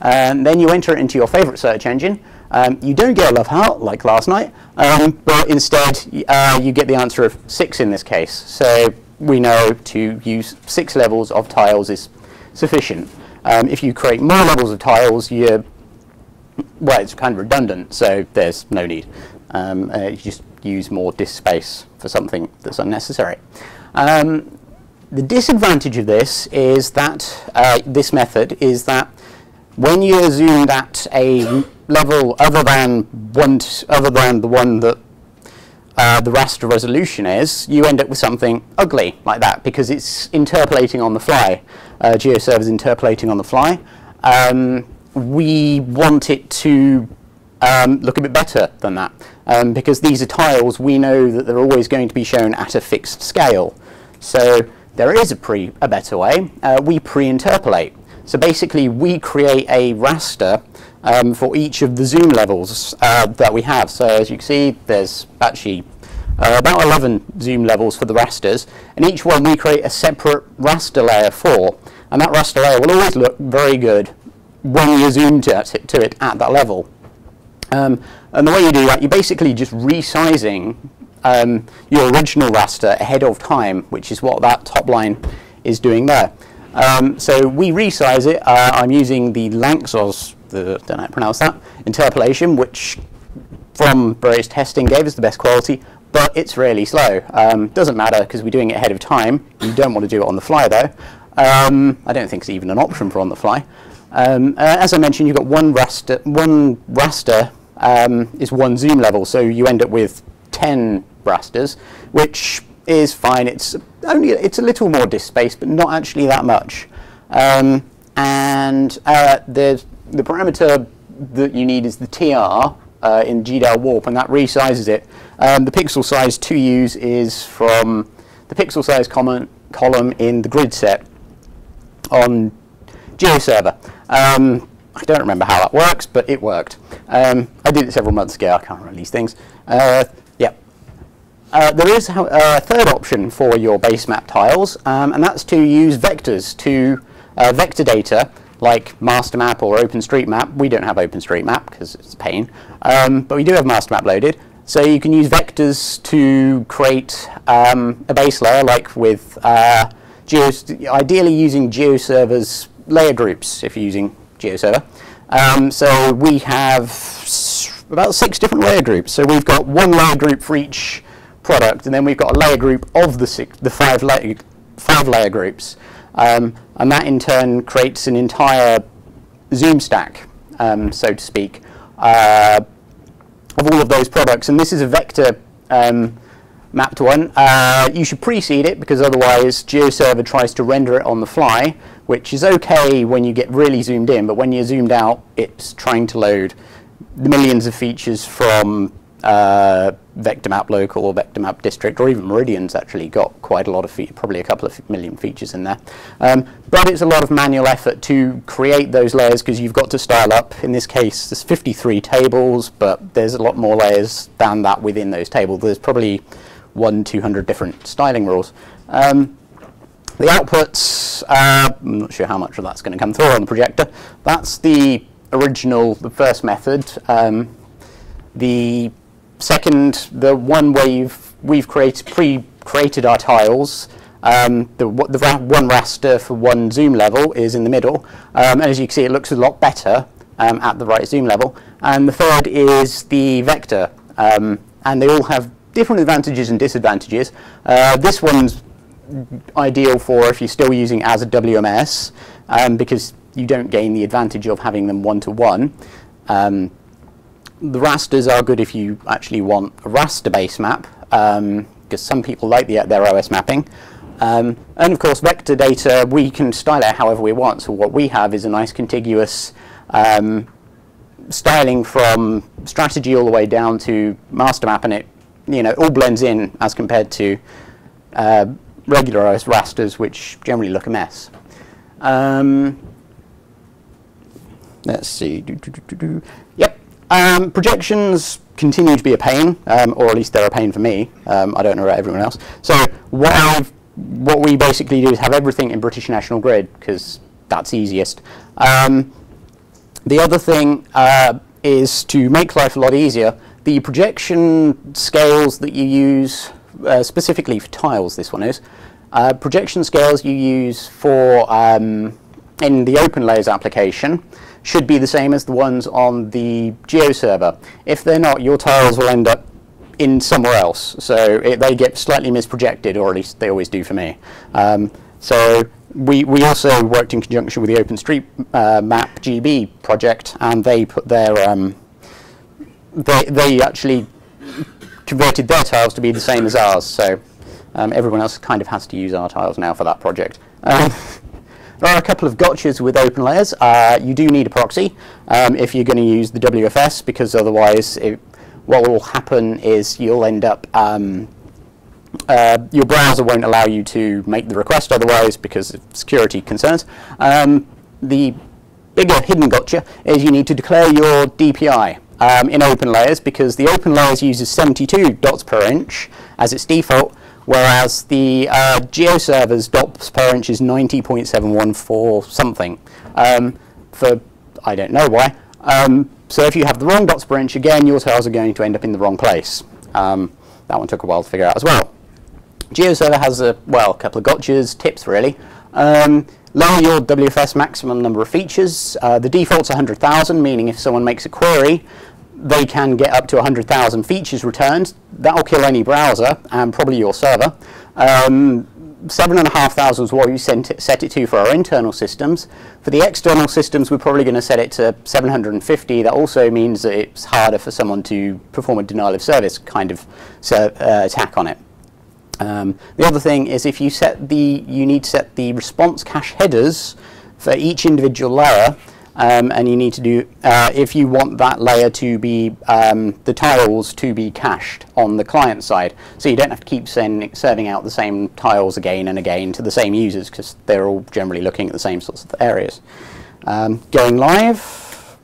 And then you enter it into your favorite search engine. Um, you don't get a love heart like last night, um, but instead uh, you get the answer of six in this case. So we know to use six levels of tiles is sufficient. Um, if you create more levels of tiles, you well, it's kind of redundant, so there's no need. Um, uh, you just use more disk space for something that's unnecessary. Um, the disadvantage of this is that uh, this method is that when you're zoomed at a level other than one, other than the one that uh, the raster resolution is, you end up with something ugly like that because it's interpolating on the fly. Uh, GeoServer is interpolating on the fly. Um, we want it to um, look a bit better than that um, because these are tiles we know that they're always going to be shown at a fixed scale so there is a, pre, a better way uh, we pre-interpolate so basically we create a raster um, for each of the zoom levels uh, that we have so as you can see there's actually uh, about 11 zoom levels for the rasters and each one we create a separate raster layer for and that raster layer will always look very good when you zoom to, to it at that level. Um, and the way you do that, you're basically just resizing um, your original raster ahead of time, which is what that top line is doing there. Um, so we resize it. Uh, I'm using the Lanczos, the, don't know how to pronounce that, interpolation, which from various testing gave us the best quality, but it's really slow. Um, doesn't matter because we're doing it ahead of time. You don't want to do it on the fly though. Um, I don't think it's even an option for on the fly. Um, uh, as I mentioned, you've got one raster, one raster um, is one zoom level, so you end up with 10 rasters, which is fine. It's only it's a little more disk space, but not actually that much. Um, and uh, the the parameter that you need is the TR uh, in GDAL warp, and that resizes it. Um, the pixel size to use is from the pixel size column, column in the grid set on GeoServer. Um, I don't remember how that works, but it worked. Um, I did it several months ago. I can't remember these things. Uh. Uh, there is a third option for your base map tiles, um, and that's to use vectors to uh, vector data like MasterMap or OpenStreetMap. We don't have OpenStreetMap because it's a pain, um, but we do have MasterMap loaded. So you can use vectors to create um, a base layer, like with uh, ideally using GeoServer's layer groups if you're using GeoServer. Um, so we have about six different layer groups. So we've got one layer group for each product, and then we've got a layer group of the, six, the five, layer, five layer groups. Um, and that in turn creates an entire zoom stack, um, so to speak, uh, of all of those products. And this is a vector um, mapped one. Uh, you should pre-seed it because otherwise GeoServer tries to render it on the fly which is okay when you get really zoomed in, but when you're zoomed out, it's trying to load the millions of features from uh, Vector Map Local or Vector Map District, or even Meridian's actually got quite a lot of, probably a couple of million features in there. Um, but it's a lot of manual effort to create those layers because you've got to style up. In this case, there's 53 tables, but there's a lot more layers than that within those tables. There's probably one, 200 different styling rules. Um, the outputs, uh, I'm not sure how much of that's going to come through on the projector. That's the original, the first method. Um, the second, the one you've, we've created, pre-created our tiles. Um, the, the one raster for one zoom level is in the middle. Um, and as you can see, it looks a lot better um, at the right zoom level. And the third is the vector. Um, and they all have different advantages and disadvantages. Uh, this one's ideal for if you're still using as a WMS um, because you don't gain the advantage of having them one-to-one. Um, the rasters are good if you actually want a raster base map because um, some people like the, their OS mapping. Um, and of course vector data, we can style it however we want. So what we have is a nice contiguous um, styling from Strategi all the way down to master map and it you know all blends in as compared to uh, regularized rasters, which generally look a mess. Um, let's see. Yep. Um, projections continue to be a pain, um, or at least they're a pain for me. Um, I don't know about everyone else. So what, I've, what we basically do is have everything in British National Grid, because that's easiest. Um, The other thing uh, is to make life a lot easier, the projection scales that you use, uh, specifically for tiles this one is, uh, projection scales you use for um, in the OpenLayers application should be the same as the ones on the GeoServer. If they're not, your tiles will end up in somewhere else. So it, they get slightly misprojected, or at least they always do for me. Um, so we, we also worked in conjunction with the OpenStreetMap uh, GB project, and they put their um, they they actually converted their tiles to be the same as ours. So um, everyone else kind of has to use our tiles now for that project. There are a couple of gotchas with OpenLayers. Uh, you do need a proxy um, if you're going to use the WFS, because otherwise it, what will happen is you'll end up um, uh, your browser won't allow you to make the request otherwise because of security concerns. Um, the bigger hidden gotcha is you need to declare your DPI um, in OpenLayers because the OpenLayers uses 72 dots per inch as its default, whereas the uh, GeoServer's dots per inch is 90.714 something. Um, for I don't know why. Um, so if you have the wrong dots per inch, again, your tiles are going to end up in the wrong place. Um, that one took a while to figure out as well. GeoServer has a, well, a couple of gotchas, tips really. Um, lower your WFS maximum number of features. Uh, the default's 100,000, meaning if someone makes a query, they can get up to 100,000 features returned. That'll kill any browser and probably your server. Um, 7,500 is what we it, set it to for our internal systems. For the external systems, we're probably going to set it to 750. That also means that it's harder for someone to perform a denial of service kind of uh, attack on it. Um, the other thing is if you set the, you need to set the response cache headers for each individual layer, um, and you need to do, uh, if you want that layer to be, um, the tiles to be cached on the client side. So you don't have to keep serving out the same tiles again and again to the same users because they're all generally looking at the same sorts of areas. Um, going live,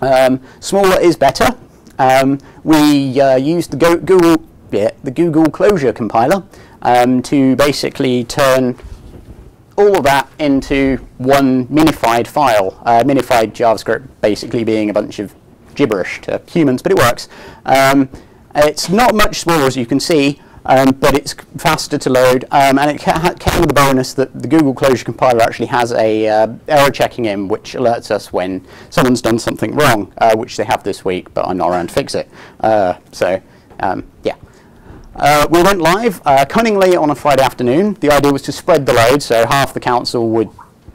um, smaller is better. Um, we uh, the Go Google bit, the Google Closure compiler, um, to basically turn all of that into one minified file. Uh, minified JavaScript basically being a bunch of gibberish to humans, but it works. Um, it's not much smaller as you can see, um, but it's faster to load, um, and it came with the bonus that the Google Closure compiler actually has a uh, error checking in, which alerts us when someone's done something wrong, uh, which they have this week, but I'm not around to fix it. Uh, so, um, yeah. Uh, we went live uh, cunningly on a Friday afternoon. The idea was to spread the load, so half the council would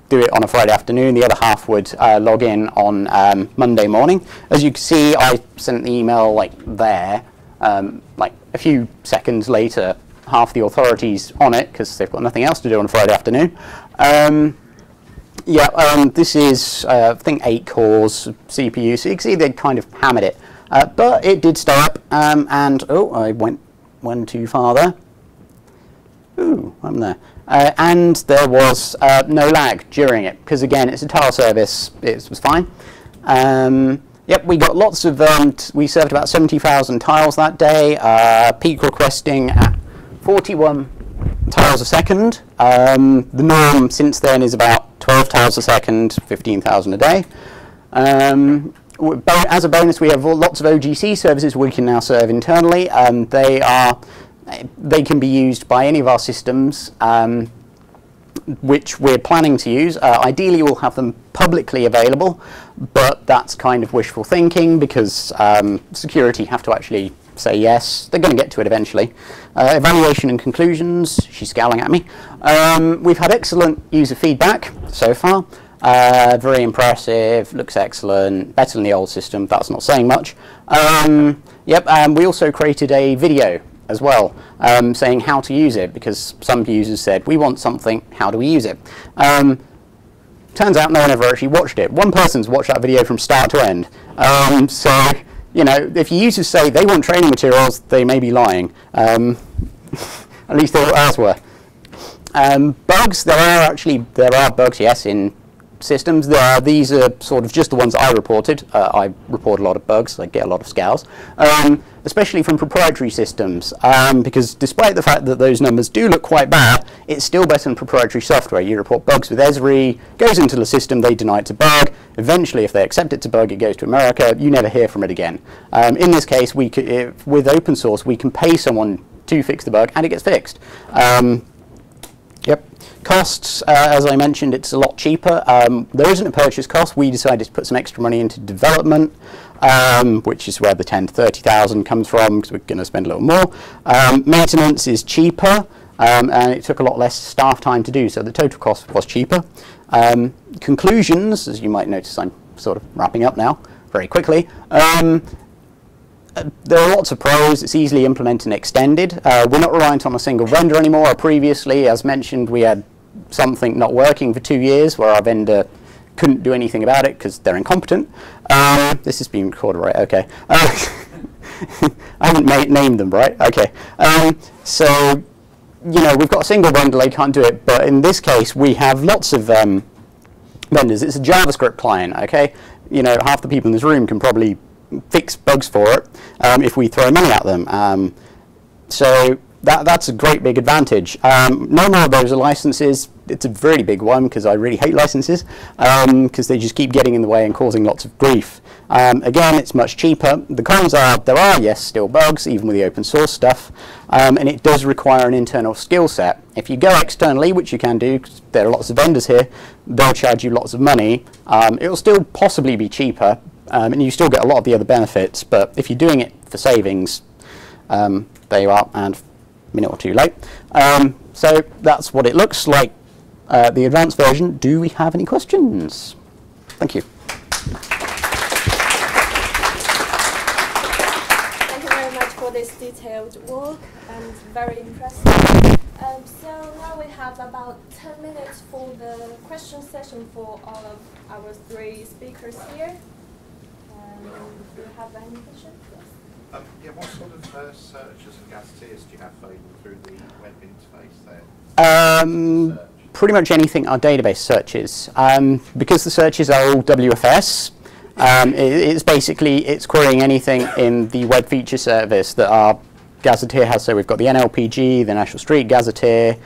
do it on a Friday afternoon, the other half would uh, log in on um, Monday morning. As you can see, I sent the email like there, um, like a few seconds later, half the authorities on it because they've got nothing else to do on a Friday afternoon. Um, yeah, um, this is, uh, I think, eight cores CPU, so you can see they kind of hammered it. Uh, but it did start up, um, and oh, I went one too far there. Ooh, I'm there. Uh, and there was uh, no lag during it, because again, it's a tile service, it was fine. Um, yep, we got lots of, um, we served about 70,000 tiles that day, uh, peak requesting at 41 tiles a second. Um, the norm since then is about 12 tiles a second, 15,000 a day. As a bonus, we have lots of OGC services we can now serve internally. Um, they are they can be used by any of our systems, um, which we're planning to use. Uh, ideally, we'll have them publicly available, but that's kind of wishful thinking because um, security have to actually say yes. They're going to get to it eventually. Uh, evaluation and conclusions. She's scowling at me. Um, we've had excellent user feedback so far. Uh, very impressive, looks excellent, better than the old system, that's not saying much. Um, yep, um, we also created a video as well, um, saying how to use it, because some users said, we want something, how do we use it? Um, turns out no one ever actually watched it. One person's watched that video from start to end. Um, so, you know, if users say they want training materials, they may be lying. Um, at least ours were. bugs, there are actually, there are bugs, yes, in systems. There, these are sort of just the ones I reported. Uh, I report a lot of bugs. I get a lot of scows, um, especially from proprietary systems, um, because despite the fact that those numbers do look quite bad, it's still better than proprietary software. You report bugs with Esri, goes into the system, they deny it's a bug. Eventually, if they accept it's a bug, it goes to America. You never hear from it again. Um, in this case, we if, with open source, we can pay someone to fix the bug, and it gets fixed. Costs, uh, as I mentioned, it's a lot cheaper. Um, there isn't a purchase cost. We decided to put some extra money into development, um, which is where the 10 to 30,000 comes from because we're going to spend a little more. Um, maintenance is cheaper. Um, and it took a lot less staff time to do, so the total cost was cheaper. Um, conclusions, as you might notice, I'm sort of wrapping up now very quickly. Um, there are lots of pros. It's easily implemented and extended. Uh, we're not reliant on a single vendor anymore. Previously, as mentioned, we had something not working for two years where our vendor couldn't do anything about it because they're incompetent. Um, this is being recorded, right? Okay. Uh, I haven't named them, right? Okay. Um, so, you know, we've got a single vendor, they can't do it, but in this case, we have lots of um, vendors. It's a JavaScript client, okay? You know, half the people in this room can probably fix bugs for it um, if we throw money at them. Um, so that, that's a great big advantage. Um, no more of those licenses. It's a really big one because I really hate licenses because um, they just keep getting in the way and causing lots of grief. Um, again, it's much cheaper. The cons are there are, yes, still bugs, even with the open source stuff, um, and it does require an internal skill set. If you go externally, which you can do, there are lots of vendors here, they'll charge you lots of money. It will still possibly be cheaper, um, and you still get a lot of the other benefits, but if you're doing it for savings, um, there you are, and a minute or two late. Um, so that's what it looks like, uh, the advanced version. Do we have any questions? Thank you. Thank you very much for this detailed work and very impressive. Um, so now we have about 10 minutes for the question session for all of our three speakers here. Um, do you have any questions? Um, yeah, what sort of uh, searches and gazetteers do you have available through the web interface there? Um, pretty much anything our database searches. Um, because the searches are all WFS, um, it, it's basically, it's querying anything in the web feature service that our gazetteer has. So we've got the NLPG, the National Street Gazetteer,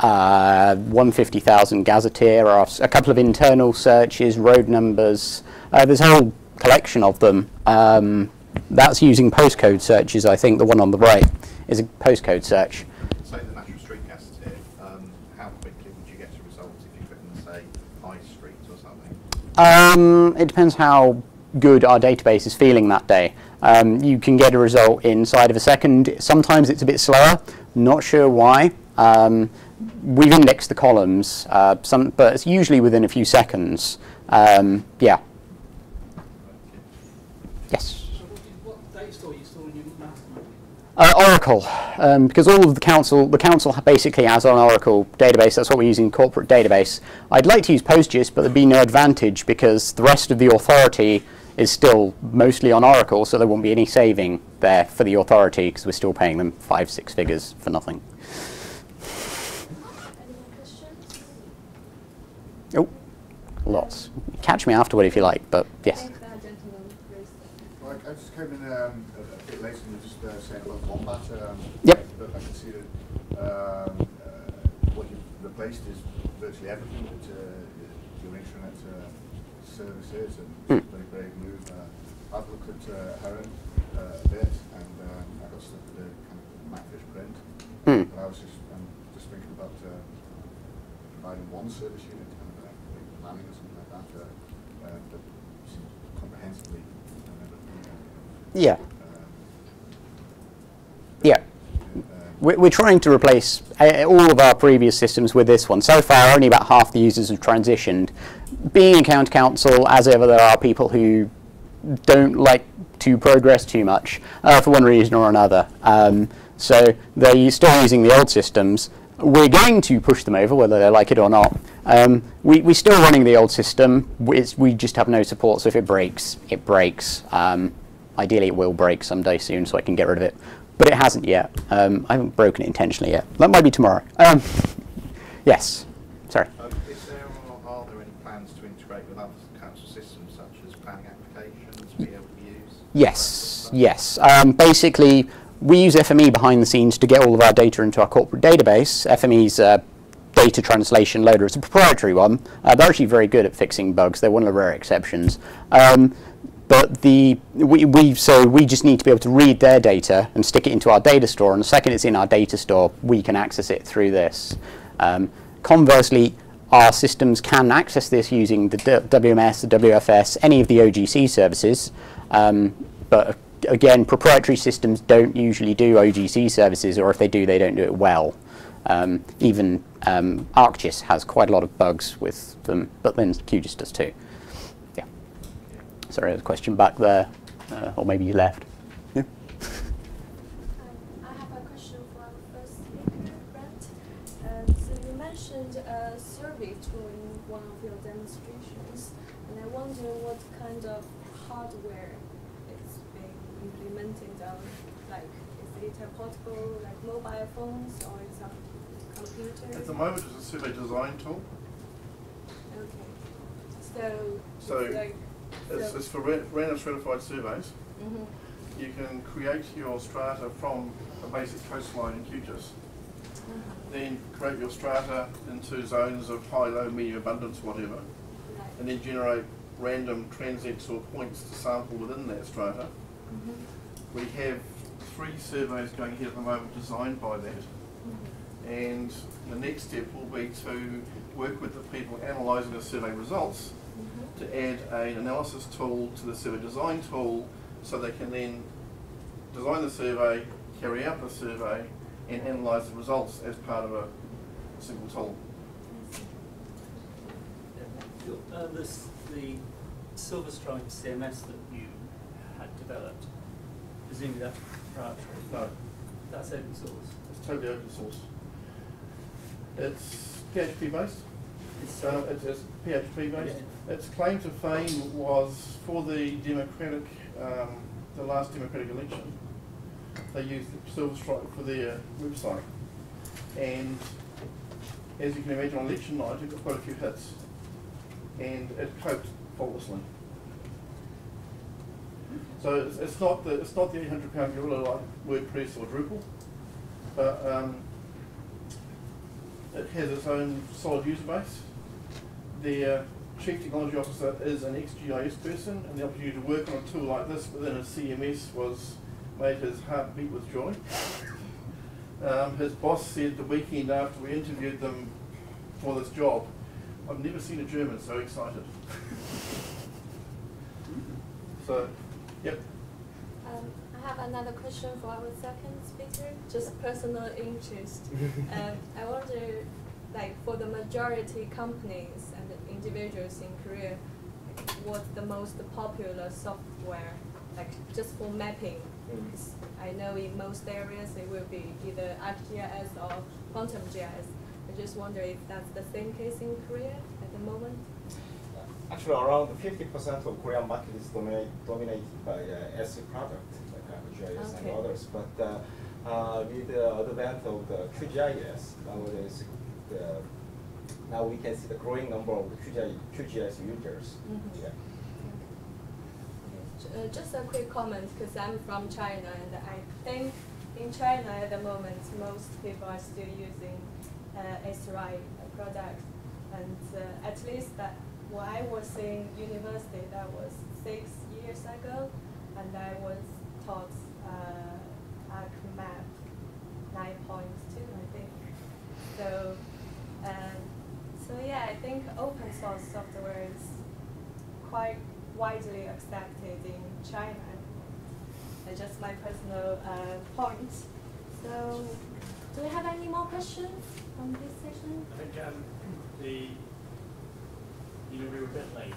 uh, 150,000 gazetteer, a couple of internal searches, road numbers. Uh, there's a whole collection of them. Um, that's using postcode searches, I think. The one on the right is a postcode search. Say the National Street Gazetteer, um, how quickly would you get a result if you put in, say, High Street or something? Um, it depends how good our database is feeling that day. Um, you can get a result inside of a second. Sometimes it's a bit slower. Not sure why. Um, we've indexed the columns, uh, some, but it's usually within a few seconds. Um, yeah. Yes. What, what data store are you storing your master? Uh, Oracle, um, because all of the council, the council basically has an Oracle database. That's what we're using, corporate database. I'd like to use PostGIS, but there'd be no advantage because the rest of the authority is still mostly on Oracle, so there won't be any saving there for the authority because we're still paying them five, six figures for nothing. Any more questions? Oh, lots. Catch me afterward if you like, but yes. Thank that gentleman raised the- Well, I just came in um, a a bit late and you just uh, saying about Wombat. um, Yep. But I can see that um, uh, what you've replaced is virtually everything that uh, your intranet uh, service is, and a very brave move. Uh, I've looked at uh, Heron uh, a bit, and um, I got stuck with the kind of MapFish print. Hmm. But I was just, I'm just thinking about uh, providing one service unit, kind of uh, like planning or something like that, uh, uh, that comprehensively. uh, Yeah. Yeah. We're, we're trying to replace uh, all of our previous systems with this one. So far, only about half the users have transitioned. Being a county council, as ever, there are people who don't like to progress too much uh, for one reason or another. Um, so they're still using the old systems. We're going to push them over, whether they like it or not. Um, we, we're still running the old system. It's, we just have no support, so if it breaks, it breaks. Um, ideally, it will break someday soon, so I can get rid of it. But it hasn't yet. Um, I haven't broken it intentionally yet. That might be tomorrow. Um, yes. Sorry. Um, is there or are there any plans to integrate with other council systems such as planning applications be able to use? Yes, yes. Um, basically, we use FME behind the scenes to get all of our data into our corporate database. FME's a data translation loader. It's a proprietary one. Uh, they're actually very good at fixing bugs. They're one of the rare exceptions. Um, but the we, we so we just need to be able to read their data and stick it into our data store. And the second it's in our data store, we can access it through this. Um, conversely, our systems can access this using the WMS, the WFS, any of the OGC services. Um, but again, proprietary systems don't usually do OGC services, or if they do, they don't do it well. Um, even um, ArcGIS has quite a lot of bugs with them, but then QGIS does too. Yeah. Sorry, there's a question back there, uh, or maybe you left. Yeah. I have a question for first speaker, Brent. You mentioned a survey tool in one of your demonstrations, and I wonder what kind of hardware it's being implemented on. Like, is it a portable, like mobile phones, or is it a computer? At the moment, it's a survey design tool. Okay. So. So, like. It's, so- it's for random stratified surveys. Mhm. You can create your strata from a basic coastline in QGIS. Mhm. Then create your strata into zones of high, low, medium abundance, whatever. Right. And then generate random transects or points to sample within that strata. Mhm. We have three surveys going here at the moment designed by that. Mhm. And the next step will be to work with the people analysing the survey results. To add an analysis tool to the survey design tool so they can then design the survey, carry out the survey, and analyse the results as part of a single tool. Uh, this, the SilverStripe CMS that you had developed, presumably that's proprietary. No, That's open source. it's totally open source. It's PHP based. It's, So it's, it's PHP based. Its claim to fame was for the democratic, um, the last democratic election. They used the SilverStripe for their website. And as you can imagine, on election night, it got quite a few hits. And it coped faultlessly. So it's, it's not the, it's not the eight hundred pound gorilla like WordPress or Drupal, but, um, it has its own solid user base. The uh, chief technology officer is an ex-GIS person, and the opportunity to work on a tool like this within a CMS was made his heart beat with joy. Um, his boss said the weekend after we interviewed them for this job, I've never seen a German so excited. so, yep. Um, I have another question for our second speaker, just personal interest. um, I wonder, like, for the majority companies and individuals in Korea, like, what's the most popular software, like, just for mapping? 'Cause I know in most areas it will be either ArcGIS or Quantum GIS. I just wonder if that's the same case in Korea at the moment. Actually, around 50% of Korean market is dominate, dominated by uh, Esri product, like ArcGIS and Okay. others. But uh, uh, with the advent of the QGIS, nowadays, the, now we can see the growing number of QGIS, QGIS users. Mhm. Yeah. Uh, just a quick comment, because I'm from China, and I think in China at the moment, most people are still using uh, Esri products And uh, at least that when I was in university, that was six years ago, and I was taught uh, ArcMap 9.2, I think. So, um, so yeah, I think open source software is quite widely accepted in China. That's just my personal uh, point. So, do we have any more questions on this session? I think um, the, you know, we were a bit late.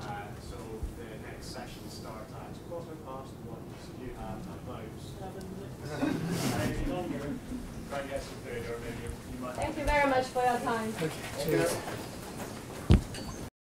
Uh, so the next session starts at quarter past one, so you have about seven minutes. Maybe longer, try and get some food, or maybe you might. Thank you very much for your time. Okay.